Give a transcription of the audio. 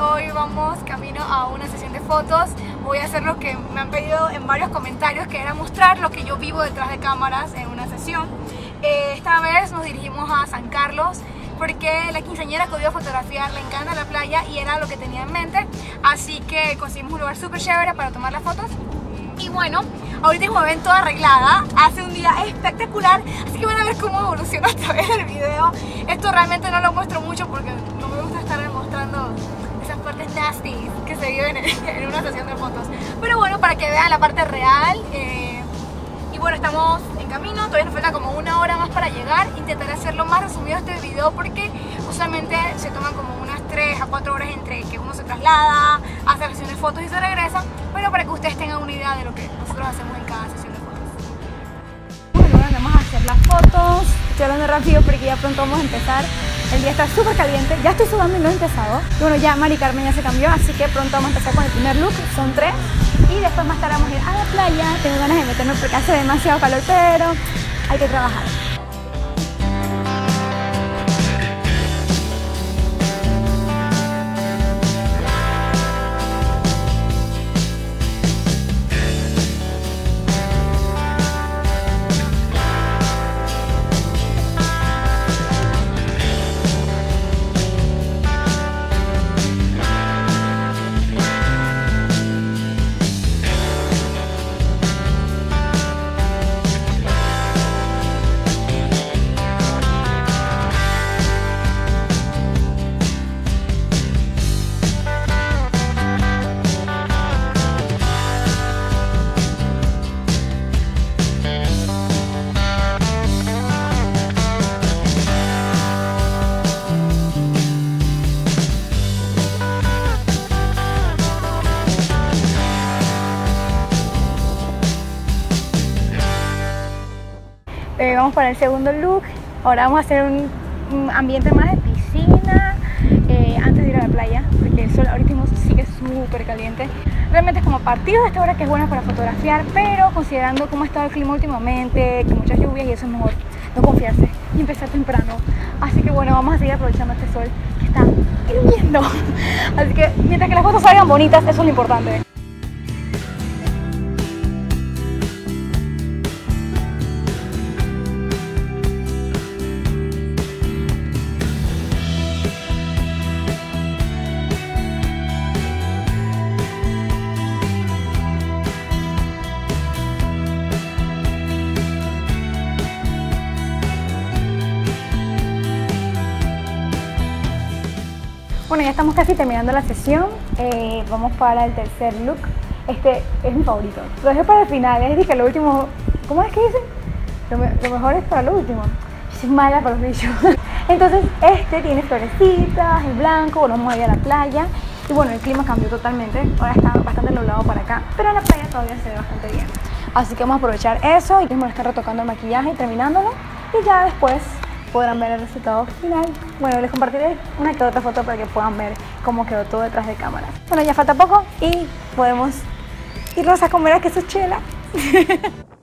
hoy vamos camino a una sesión de fotos. Voy a hacer lo que me han pedido en varios comentarios, que era mostrar lo que yo vivo detrás de cámaras en una sesión. Eh, esta vez nos dirigimos a San Carlos porque la quinceañera que voy a fotografiar le encanta la playa y era lo que tenía en mente. Así que conseguimos un lugar súper chévere para tomar las fotos. Y bueno, ahorita me ven toda arreglada, hace un día espectacular, así que van a ver cómo evoluciona a través del video. Esto realmente no lo muestro mucho porque no me gusta estar nasty que se viven en una sesión de fotos. Pero bueno, para que vean la parte real. Eh, y bueno, estamos en camino, todavía nos falta como una hora más para llegar. Intentaré hacerlo más resumido este video porque usualmente se toman como unas 3 a 4 horas entre que uno se traslada, hace sesión de fotos y se regresa. Pero para que ustedes tengan una idea de lo que nosotros hacemos en cada sesión de fotos. Bueno, ahora vamos a hacer las fotos. Estoy hablando rápido porque ya pronto vamos a empezar. El día está súper caliente, ya estoy sudando y no he empezado. Bueno, ya Mari Carmen ya se cambió, así que pronto vamos a empezar con el primer look, son tres. Y después más tarde vamos a ir a la playa. Tengo ganas de meterme porque hace demasiado calor, pero hay que trabajar. Eh, vamos para el segundo look. Ahora vamos a hacer un, ambiente más de piscina eh, antes de ir a la playa, porque el sol ahorita sigue súper caliente. Realmente es como a partir de esta hora que es buena para fotografiar, pero considerando cómo ha estado el clima últimamente, que muchas lluvias y eso es mejor no confiarse y empezar temprano. Así que bueno, vamos a seguir aprovechando este sol que está hirviendo. Así que mientras que las fotos salgan bonitas, eso es lo importante. Bueno, ya estamos casi terminando la sesión. Eh, vamos para el tercer look. Este es mi favorito. Lo dejé para el final. Es que lo último. ¿Cómo es que dicen? Lo, me- lo mejor es para lo último. Soy mala para los bichos. Entonces, este tiene florecitas, es blanco. Bueno, vamos a ir a la playa. Y bueno, el clima cambió totalmente. Ahora está bastante nublado para acá. Pero en la playa todavía se ve bastante bien. Así que vamos a aprovechar eso. Y mismo estar retocando el maquillaje y terminándolo. Y ya después podrán ver el resultado final. Bueno, les compartiré una que otra foto para que puedan ver cómo quedó todo detrás de cámara. Bueno, ya falta poco y podemos irnos a comer a queso chela.